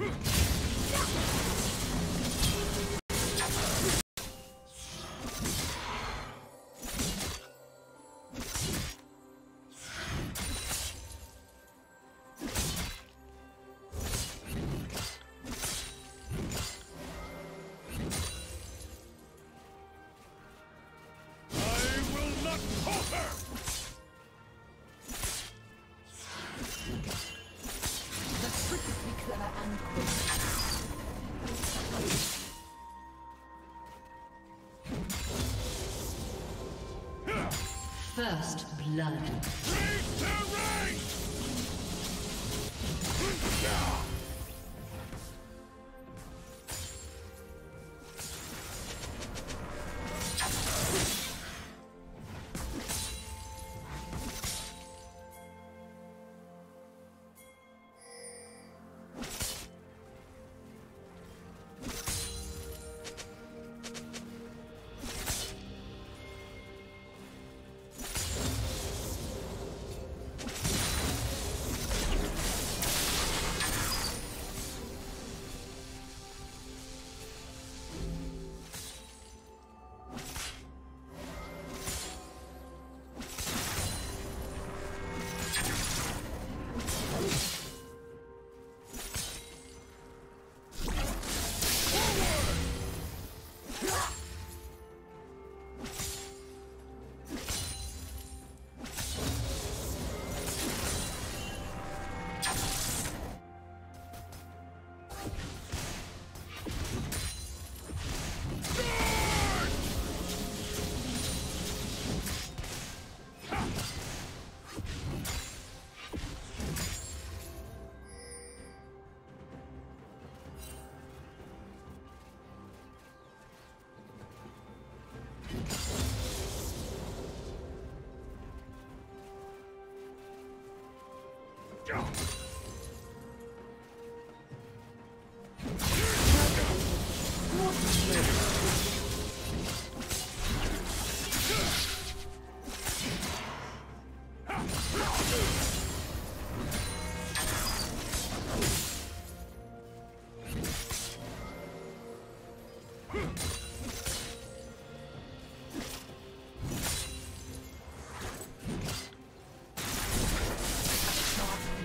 Huh. First blood.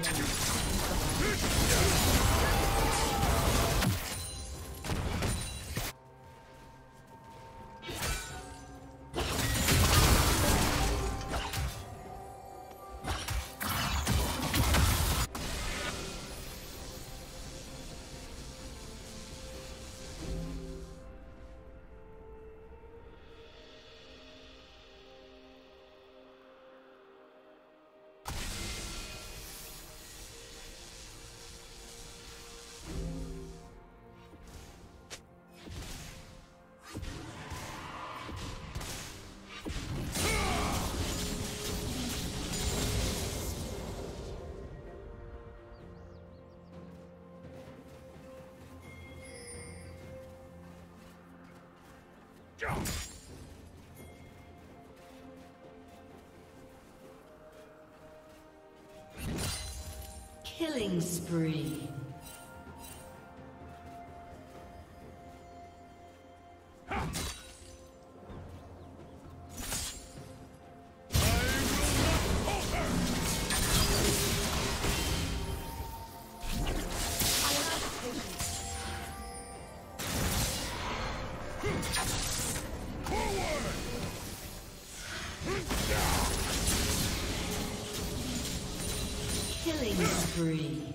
Enemy. Killing spree. Killing spree.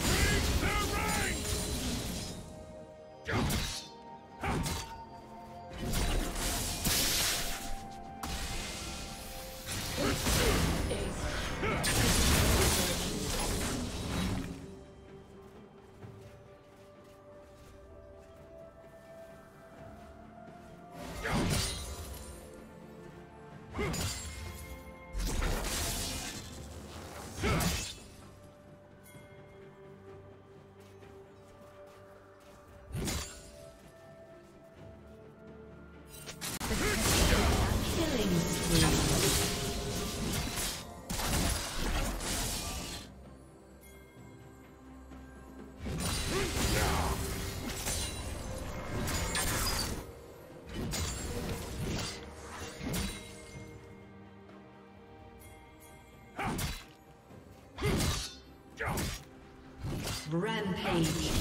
Rampage.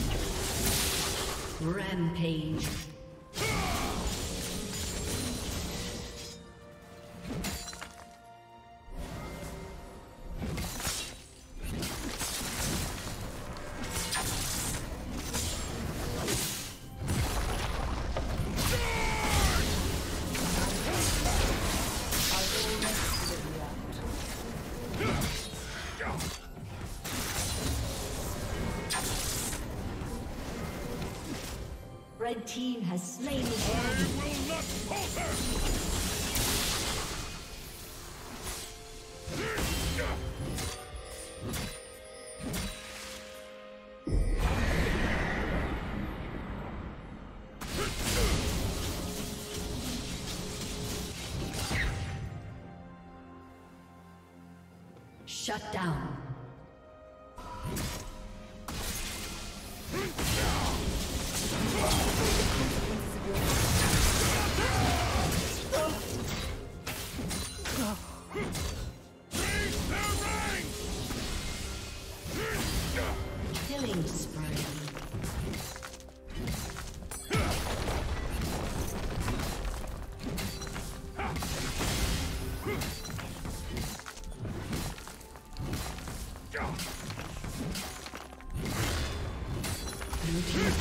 Rampage. Red team has slain the Shut down.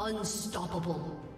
Unstoppable.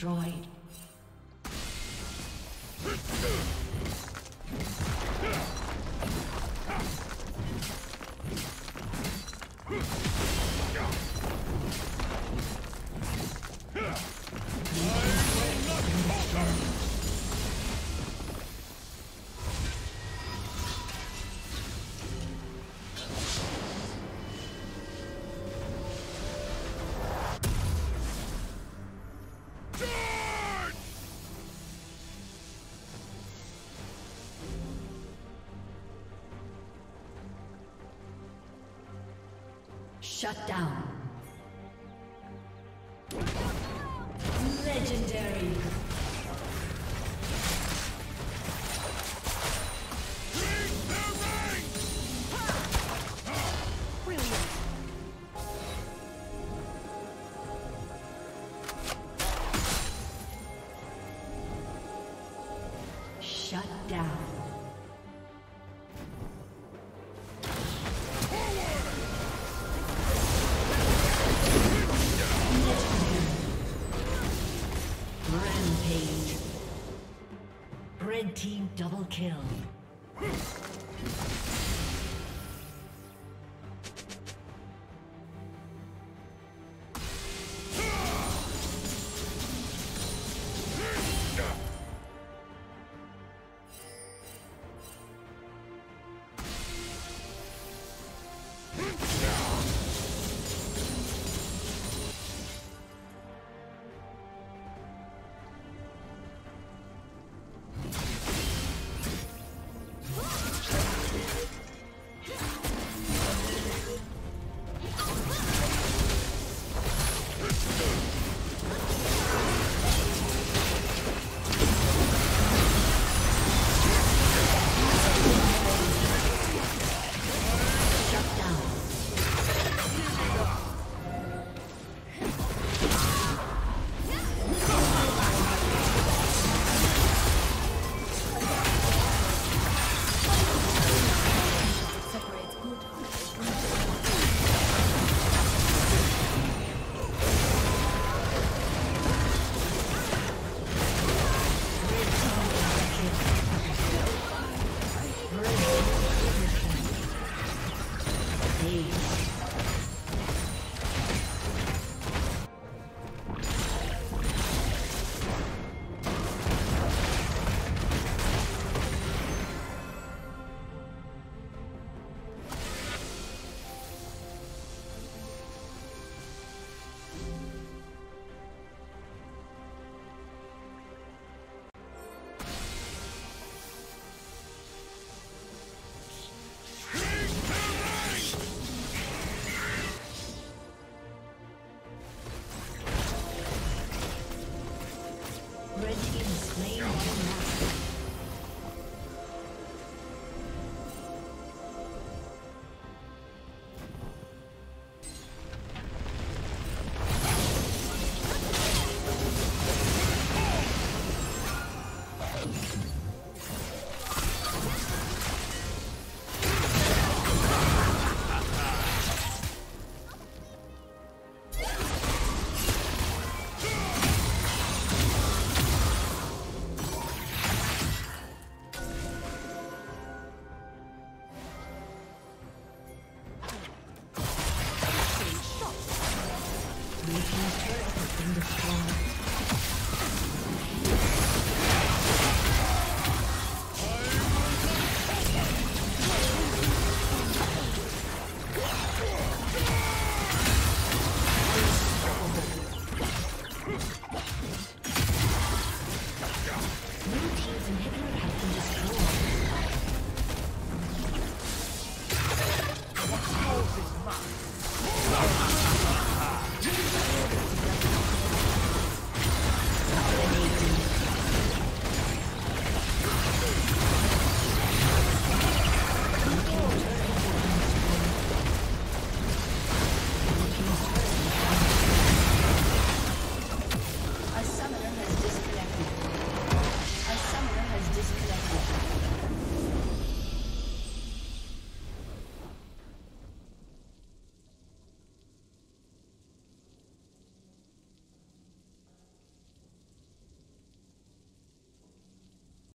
Destroyed. Shut down. Legendary. Double kill.